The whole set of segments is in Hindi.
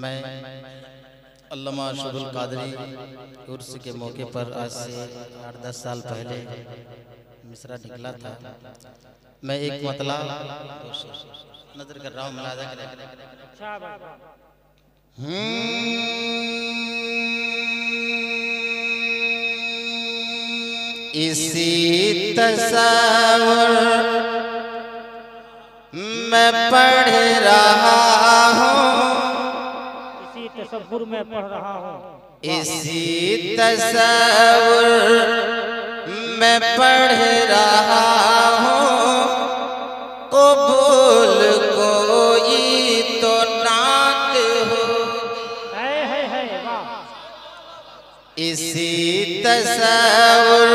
मैं अल्लामा शुरुल कादरी उर्स के मौके पर आज से आठ दस साल पहले मिसरा निकला था। मैं एक मतला नज़र कर रहा हूँ, मुलाजा करें। इसी तस्वर मैं पढ़ रहा तस्वुर में पढ़ रहा हूँ। इसी तस्वर मैं पढ़ रहा हूँ। कबूल कोई तो नात हो। है है है इसी तस्वर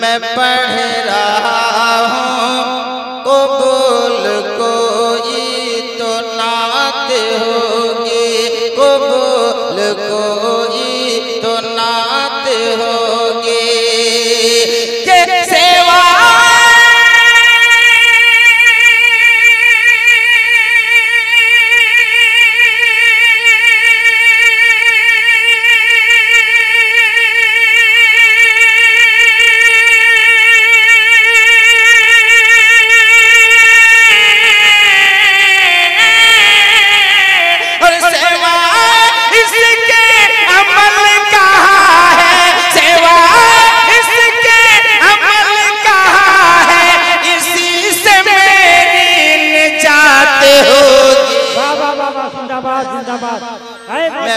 मैं पढ़ रहा हूँ।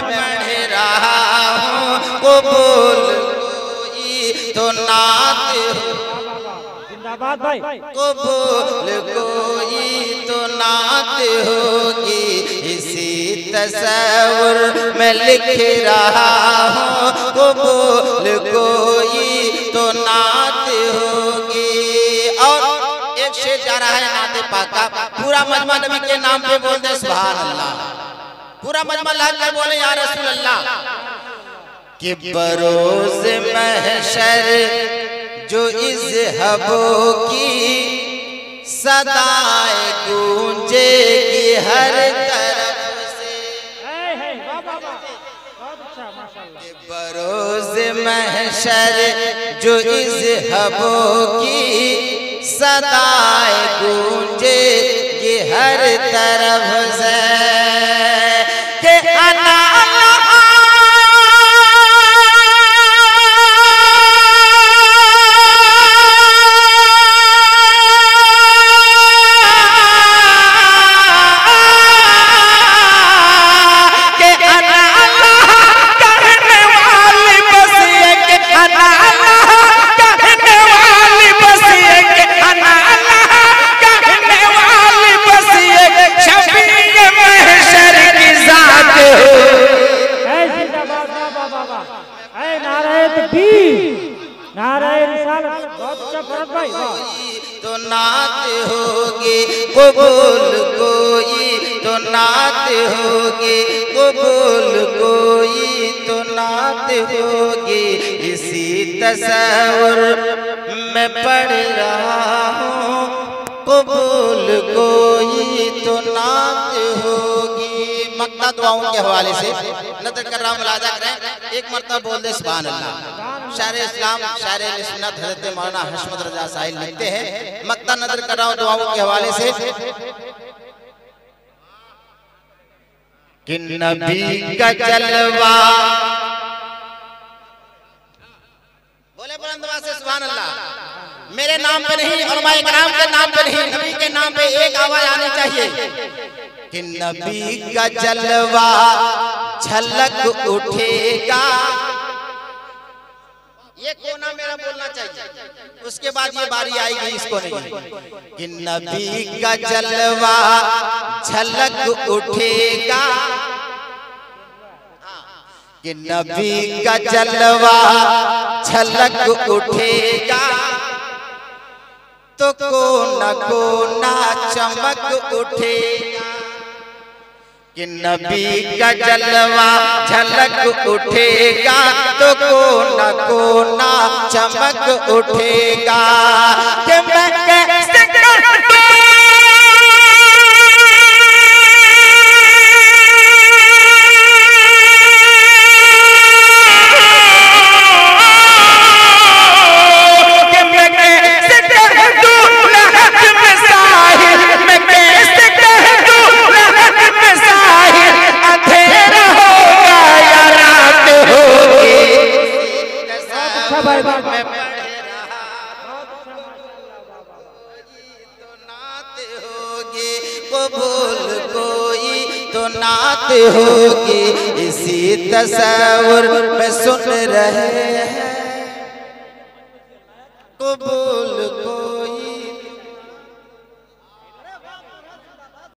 पढ़ रहा हूँ कबूल तो नात जिंदाबाद भाई कोई तो नात होगी इसी तस्वुर में लिख रहा हूँ कबूल कोई तो नात होगी और एक शेर जा रहा है नाते पाका पूरा मजमा नबी के नाम पे बोल दे सुभान अल्लाह पूरा मजमा लाल कर बोले या रसूल अल्लाह कि बरोज महशर जो इस हबो की सदाए गूंजेगी हर तरफ़ से। है है अच्छा बरोज महशर जो इस हबो की सदाए गूंजेगी हर तरफ़ भाई तो नात होगी, कबूल कोई तो नात होगी, कबूल कोई तो नात होगी। इसी तस्वुर में पढ़ रहा हूँ, कबूल कोई तो नात होगी। मक्ता दुआओं के हवाले से नज़र कर रहा हूँ, मुलाजा करें। एक मरतबा बोल दे, सुभान अल्लाह। शायर इस्लाम शायर सुन्नत हज़रत मौलाना हशमत रजा साहिल लिखते हैं। मक्ता नज़र कर रहा हूँ दुआओं के हवाले से। कि नबी का जलवा। बोले बुलंद आवाज़ से सुभान अल्लाह मेरे नाम पे नहीं और माई कराम के नाम पे नहीं नबी के नाम पे एक आवाज़ आनी चाहिए। कि नबी का जलवा झलक उठेगा। ये कोना मेरा बोलना चाहिए? उसके बाद ये बारी आएगी, इसको नहीं। कि नबी का जलवा झलक उठेगा। कि नबी का जलवा झलक उठेगा। तो कोना कोना चमक उठेगा। कि नबी का जलवा झलक उठेगा तो कोना कोना चमक उठेगा। कि मैं होगी कबूल कोई तो नात होगी इसी तस्वर में सुन रहे हैं। कबूल